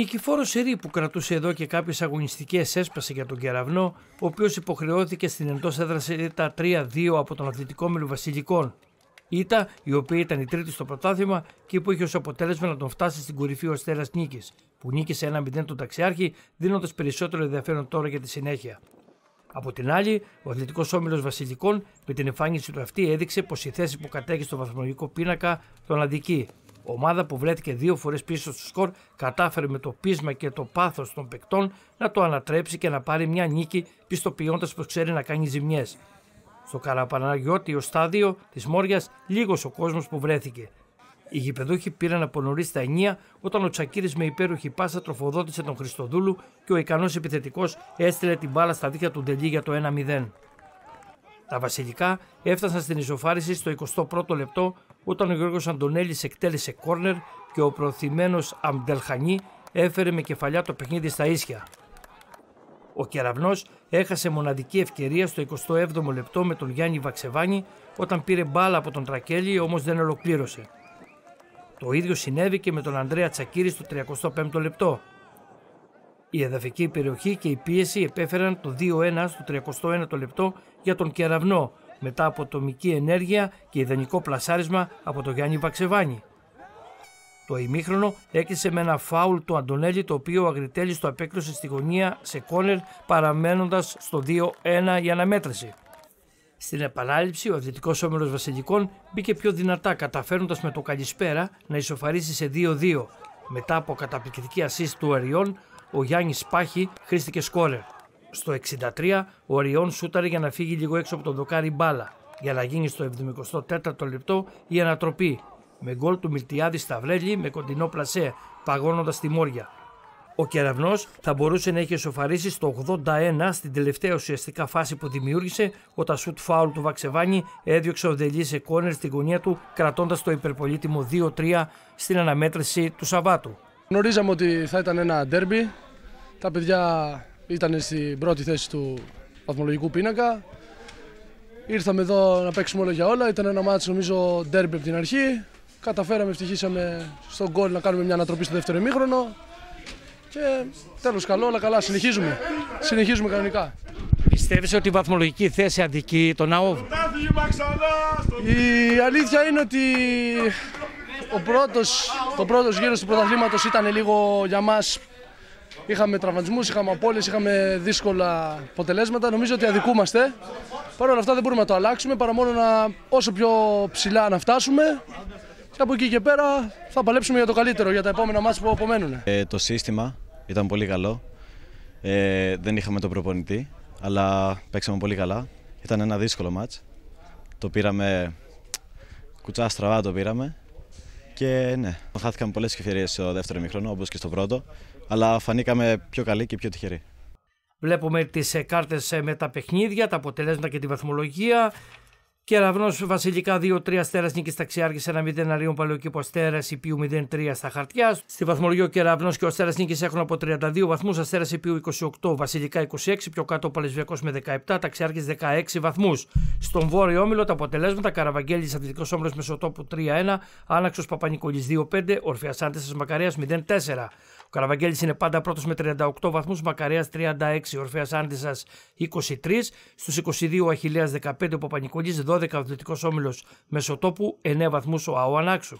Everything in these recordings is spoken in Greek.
Νικηφόρο Σερή που κρατούσε εδώ και κάποιες αγωνιστικές έσπασε για τον κεραυνό, ο οποίος υποχρεώθηκε στην εντός έδραση τα 3-2 από τον Αθλητικό Μήλο Βασιλικών. Ήτα, η οποία ήταν η τρίτη στο πρωτάθλημα και που είχε ως αποτέλεσμα να τον φτάσει στην κορυφή ο Αστέρα Νίκης, που νίκησε 1-0 τον ταξιάρχη, δίνοντας περισσότερο ενδιαφέρον τώρα για τη συνέχεια. Από την άλλη, ο Αθλητικός Όμιλος Βασιλικών με την εμφάνιση του αυτή έδειξε πως η θέση που κατέχει στο βαθμολογικό πίνακα τον αδικεί Ομάδα που βρέθηκε δύο φορές πίσω στο σκορ κατάφερε με το πείσμα και το πάθος των παικτών να το ανατρέψει και να πάρει μια νίκη πιστοποιώντας πως ξέρει να κάνει ζημιές. Στο Καραπαναγιώτιο στάδιο της Μόριας, λίγος ο κόσμος που βρέθηκε. Οι γηπεδούχοι πήραν από νωρίς τα ενία όταν ο Τσακύρης με υπέροχη πάσα τροφοδότησε τον Χριστοδούλου και ο ικανός επιθετικός έστειλε την μπάλα στα δίχτυα του Ντελή για το 1-0. Τα βασιλικά έφτασαν στην ισοφάριση στο 21ο λεπτό όταν ο Γιώργος Αντωνέλης εκτέλεσε κόρνερ και ο προωθημένος Αμπτελχανή έφερε με κεφαλιά το παιχνίδι στα ίσια. Ο Κεραυνός έχασε μοναδική ευκαιρία στο 27ο λεπτό με τον Γιάννη Βαξεβάνη όταν πήρε μπάλα από τον Τρακέλη όμως δεν ολοκλήρωσε. Το ίδιο συνέβη και με τον Ανδρέα Τσακύρη στο 35ο λεπτό. Η εδαφική περιοχή και η πίεση επέφεραν το 2-1 στο 31ο λεπτό για τον Κεραυνό μετά από τομική ενέργεια και ιδανικό πλασάρισμα από τον Γιάννη Βαξεβάνη. Το ημίχρονο έκλεισε με ένα φάουλ του Αντωνέλη το οποίο ο Αγριτέλης το απέκλωσε στη γωνία σε κόνερ παραμένοντας στο 2-1 η αναμέτρηση. Στην επανάληψη, ο Αθλητικός Όμιλο Βασιλικών μπήκε πιο δυνατά, καταφέροντας με το καλησπέρα να ισοφαρίσει σε 2-2. Μετά από καταπληκτική assist του Αριών, ο Γιάννης Σπάχη χρήστηκε σκόρερ. Στο 63 ο Ριόν σούταρε για να φύγει λίγο έξω από τον δοκάρι μπάλα για να γίνει στο 74ο λεπτό η ανατροπή με γκολ του Μιλτιάδη Σταυρέλη με κοντινό πλασέ παγώνοντας τη Μόρια. Ο κεραυνός θα μπορούσε να έχει εσωφαρίσει στο 81 στην τελευταία ουσιαστικά φάση που δημιούργησε όταν σουτ φάουλ του Βαξεβάνη έδιωξε ο Δελής σε κόνερ στην γωνία του κρατώντας το υπερπολίτημο 2-3 στην αναμέτρηση του Σαββάτου. Γνωρίζαμε ότι θα ήταν ένα ντέρμπι. Τα παιδιά ήταν στην πρώτη θέση του βαθμολογικού πίνακα. Ήρθαμε εδώ να παίξουμε όλα για όλα. Ήταν ένα μάτσο νομίζω ντέρμπι από την αρχή. Καταφέραμε, ευτυχήσαμε στον γκολ να κάνουμε μια ανατροπή στο δεύτερο ημίχρονο. Και τέλος καλό, αλλά καλά. Συνεχίζουμε. Συνεχίζουμε κανονικά. Πιστεύεις ότι η βαθμολογική θέση αδικεί τον ΑΟΒ; Η αλήθεια είναι ότι ο πρώτος, το πρώτος γύρος του πρωταθλήματος ήταν λίγο για μας Είχαμε τραυματισμούς, είχαμε απώλειες, είχαμε δύσκολα αποτελέσματα. Νομίζω ότι αδικούμαστε. Παρ' όλα αυτά δεν μπορούμε να το αλλάξουμε παρά μόνο να όσο πιο ψηλά να φτάσουμε. Και από εκεί και πέρα θα παλέψουμε για το καλύτερο, για τα επόμενα μάτια που απομένουν. Ε, το σύστημα ήταν πολύ καλό. Ε, δεν είχαμε τον προπονητή, αλλά παίξαμε πολύ καλά. Ήταν ένα δύσκολο μάτς. Το πήραμε κουτσά στραβά το πήραμε. Και ναι, χάθηκαν πολλές ευκαιρίες στο δεύτερο μήχρονο, όπως και στο πρώτο. Αλλά φανήκαμε πιο καλοί και πιο τυχεροί. Βλέπουμε τις κάρτες με τα παιχνίδια, τα αποτελέσματα και τη βαθμολογία. Κεραυνό Βασιλικά 2-3 Αστέρα νίκης ταξιάρχη 1-0 Αρίων Παλαιοκήπο Αστέρας Υπίου 0-3 στα χαρτιά. Στη βαθμολογία ο Κεραυνό και ο Αστέρας νίκης έχουν από 32 βαθμούς, Αστέρας Υπίου 28, Βασιλικά 26, πιο κάτω ο Παλαισβιακός με 17, ταξιάρχη 16 βαθμούς. Στον βόρειο όμιλο τα αποτελέσματα Καραβαγγέλης Αθλητικός Όμιλος Μεσοτόπου 3-1, Άναξος Παπα-Νικολής 2-5, Ορφαία Άντεσσα Μακαρίας 0-4. Ο Καραβαγγέλης είναι πάντα πρώτος με 38 βαθμούς, Μακαρέας 36, Ορφέας Άντισας 23, στους 22 ο Αχιλέας 15, ο Παπανικολής 12, ο Αθλητικός Όμιλος Μεσοτόπου 9 βαθμούς ο Αό Ανάξου.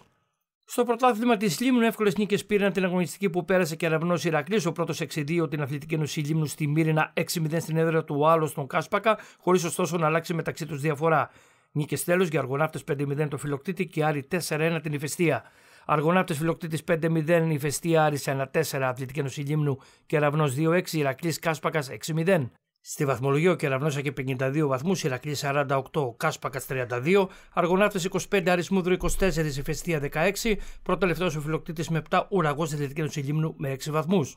Στο πρωτάθλημα της Λίμνου, εύκολες νίκες πήραν την αγωνιστική που πέρασε και αραβνό Ηρακλής. Ο πρώτος 6-2 την Αθλητική Ενωσή Λίμνου στη Μύρινα 6-0 στην έδρα του Άλλο στον Κάσπακα, χωρίς ωστόσο να αλλάξει μεταξύ τους διαφορά. Νίκες τέλος για αργοναύτες 5-0 το φιλοκτήτη και Άρη 4-1 την Ιφαιστία. Αργοναύτες φιλοκτήτης 5-0, Ιφαιστία Άρη 1-4, Αθλητική Ενωσή Λίμνου Κεραυνό 2-6, Ηρακλής Κάσπακας 6-0. Στη βαθμολογία ο Κεραυνός είχε 52 βαθμούς, Ηρακλή 48, Κάσπακας 32, Αργοναύτε 25, Αρισμούδρου 24, Ηφαιστία 16, πρώτο τελευταίο ο φιλοκτήτης με 7, Ουραγός Αθλητικής Ενωσή Λίμνου με 6 βαθμούς.